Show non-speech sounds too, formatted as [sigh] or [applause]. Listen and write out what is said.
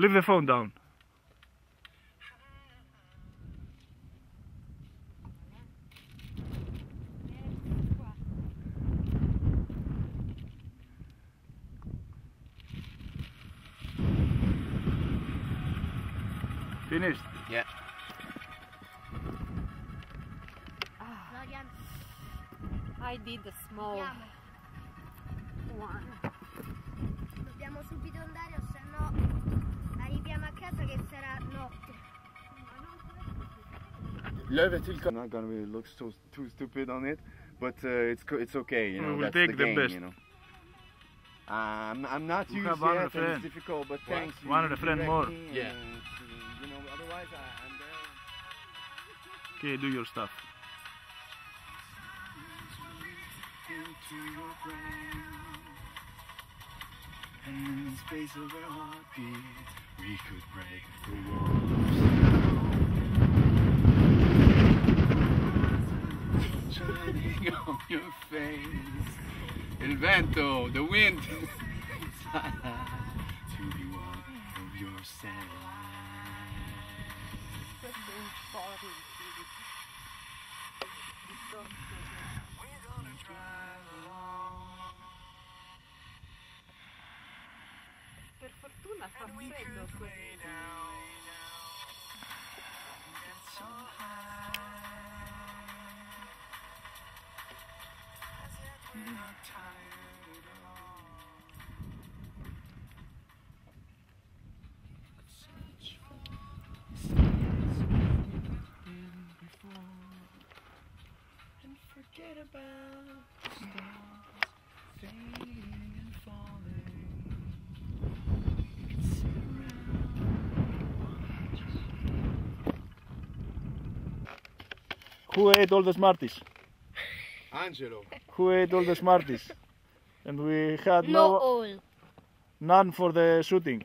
Leave the phone down. Finished. Yeah. Florian, I did the small andiamo. one. Löwe till I'm not gonna really look so too stupid on it, but uh, it's it's okay. You We know, will that's take the the game. best. You know. Um, I'm not We used have yet, one and it's friend. difficult, but One- thanks. you- one of the you friend more. me and, Yeah. You know, otherwise I, I'm there. Okay, do your stuff. into your brain. And in the space of our heartbeat, we could break the walls. Face. El vento, the wind. [laughs] to be one of your forget about the stars fading and falling. We can sit around and watch. Who ate all the Smarties? Angelo. Who ate all the Smarties? And we had No no all. none for the shooting.